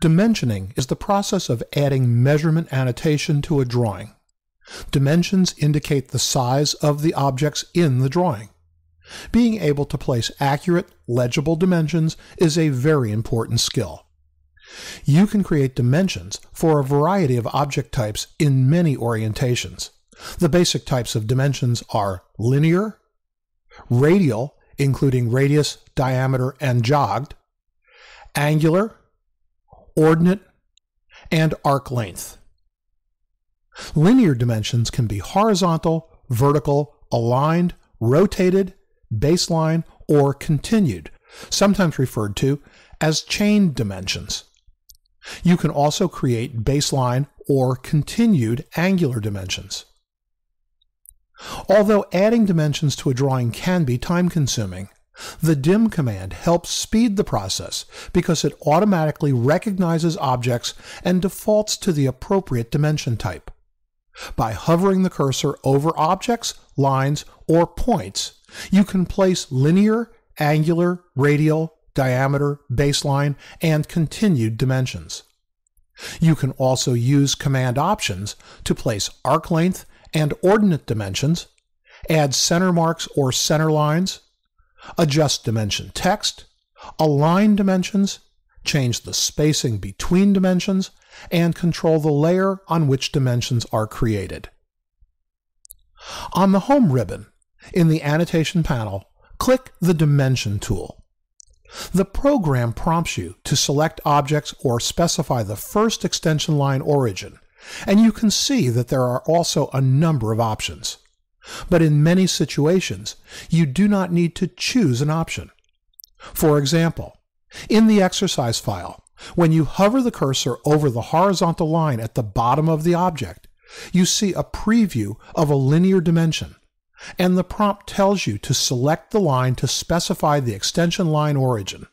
Dimensioning is the process of adding measurement annotation to a drawing. Dimensions indicate the size of the objects in the drawing. Being able to place accurate, legible dimensions is a very important skill. You can create dimensions for a variety of object types in many orientations. The basic types of dimensions are linear, radial, including radius, diameter, and jogged, angular, ordinate, and arc length. Linear dimensions can be horizontal, vertical, aligned, rotated, baseline, or continued, sometimes referred to as chain dimensions. You can also create baseline or continued angular dimensions. Although adding dimensions to a drawing can be time consuming, the dim command helps speed the process because it automatically recognizes objects and defaults to the appropriate dimension type. By hovering the cursor over objects, lines, or points, you can place linear, angular, radial, diameter, baseline, and continued dimensions. You can also use command options to place arc length and ordinate dimensions, add center marks or center lines, adjust dimension text, align dimensions, change the spacing between dimensions, and control the layer on which dimensions are created. On the Home ribbon, in the Annotation panel, click the Dimension tool. The program prompts you to select objects or specify the first extension line origin, and you can see that there are also a number of options. But in many situations, you do not need to choose an option. For example, in the exercise file, when you hover the cursor over the horizontal line at the bottom of the object, you see a preview of a linear dimension and the prompt tells you to select the line to specify the extension line origin.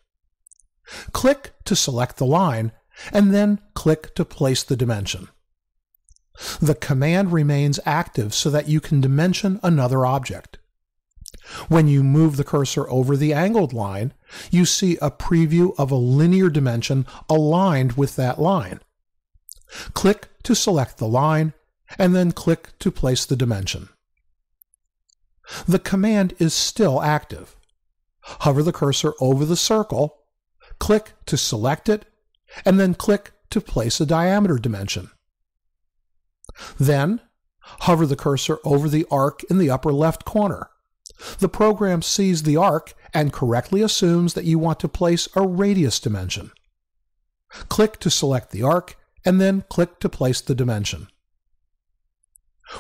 Click to select the line, and then click to place the dimension. The command remains active so that you can dimension another object. When you move the cursor over the angled line, you see a preview of a linear dimension aligned with that line. Click to select the line, and then click to place the dimension the command is still active. Hover the cursor over the circle, click to select it, and then click to place a diameter dimension. Then, hover the cursor over the arc in the upper left corner. The program sees the arc and correctly assumes that you want to place a radius dimension. Click to select the arc, and then click to place the dimension.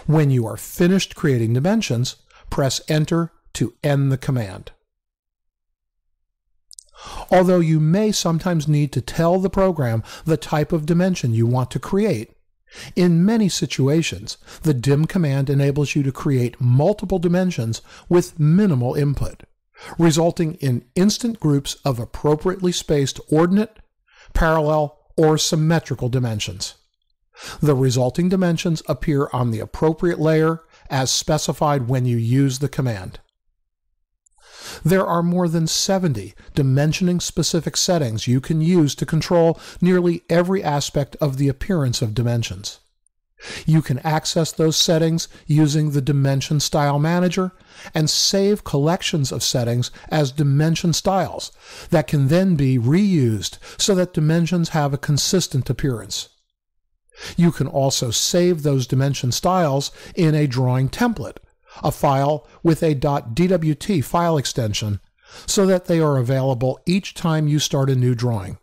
When you are finished creating dimensions, press Enter to end the command. Although you may sometimes need to tell the program the type of dimension you want to create, in many situations, the dim command enables you to create multiple dimensions with minimal input, resulting in instant groups of appropriately spaced ordinate, parallel, or symmetrical dimensions. The resulting dimensions appear on the appropriate layer as specified when you use the command. There are more than 70 dimensioning specific settings you can use to control nearly every aspect of the appearance of dimensions. You can access those settings using the Dimension Style Manager and save collections of settings as dimension styles that can then be reused so that dimensions have a consistent appearance. You can also save those dimension styles in a drawing template, a file with a .dwt file extension, so that they are available each time you start a new drawing.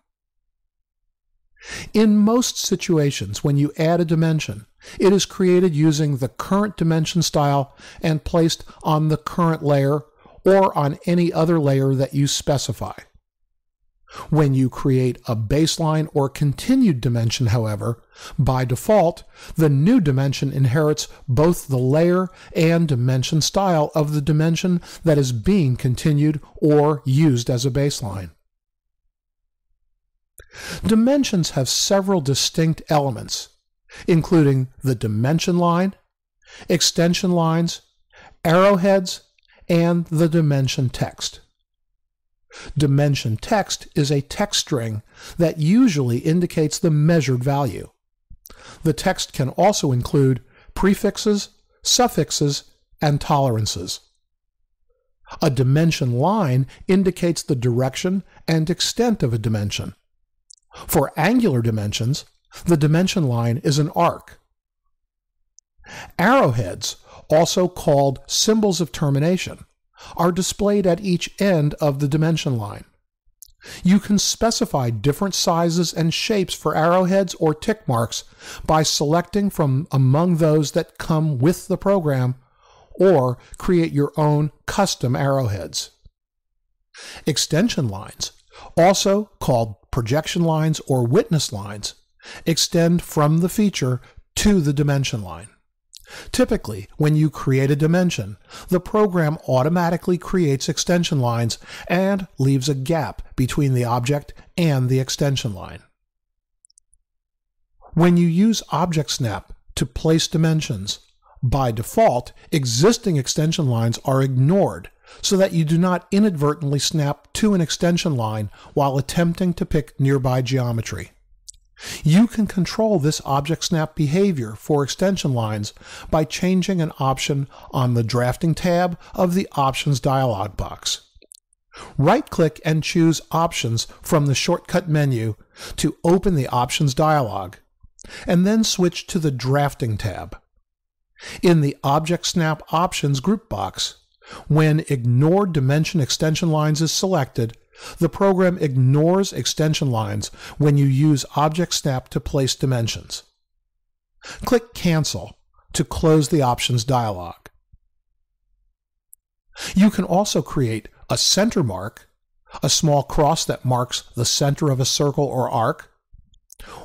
In most situations, when you add a dimension, it is created using the current dimension style and placed on the current layer or on any other layer that you specify. When you create a baseline or continued dimension, however, by default, the new dimension inherits both the layer and dimension style of the dimension that is being continued or used as a baseline. Dimensions have several distinct elements, including the dimension line, extension lines, arrowheads, and the dimension text. Dimension text is a text string that usually indicates the measured value. The text can also include prefixes, suffixes, and tolerances. A dimension line indicates the direction and extent of a dimension. For angular dimensions, the dimension line is an arc. Arrowheads, also called symbols of termination, are displayed at each end of the dimension line. You can specify different sizes and shapes for arrowheads or tick marks by selecting from among those that come with the program or create your own custom arrowheads. Extension lines, also called projection lines or witness lines, extend from the feature to the dimension line. Typically, when you create a dimension, the program automatically creates extension lines and leaves a gap between the object and the extension line. When you use ObjectSnap to place dimensions, by default, existing extension lines are ignored so that you do not inadvertently snap to an extension line while attempting to pick nearby geometry. You can control this object snap behavior for extension lines by changing an option on the Drafting tab of the Options dialog box. Right-click and choose Options from the shortcut menu to open the Options dialog, and then switch to the Drafting tab. In the Object Snap Options group box, when Ignore Dimension Extension Lines is selected, the program ignores extension lines when you use Object Snap to place dimensions. Click Cancel to close the Options dialog. You can also create a center mark, a small cross that marks the center of a circle or arc,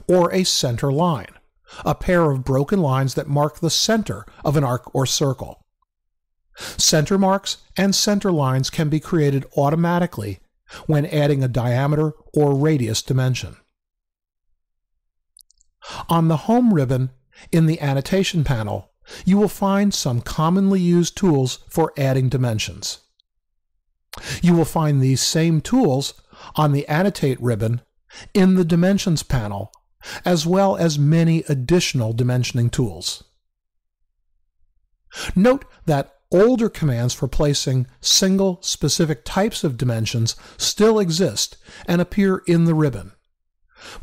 or a center line, a pair of broken lines that mark the center of an arc or circle. Center marks and center lines can be created automatically when adding a diameter or radius dimension. On the Home ribbon in the Annotation panel, you will find some commonly used tools for adding dimensions. You will find these same tools on the Annotate ribbon in the Dimensions panel, as well as many additional dimensioning tools. Note that older commands for placing single specific types of dimensions still exist and appear in the ribbon.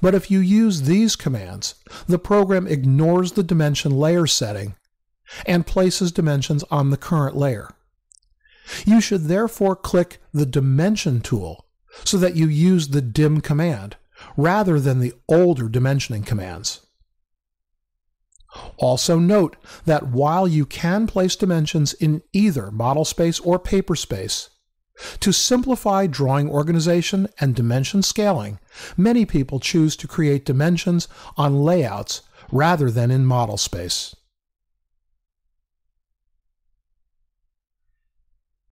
But if you use these commands, the program ignores the dimension layer setting and places dimensions on the current layer. You should therefore click the Dimension tool so that you use the dim command rather than the older dimensioning commands. Also note that while you can place dimensions in either model space or paper space, to simplify drawing organization and dimension scaling, many people choose to create dimensions on layouts rather than in model space.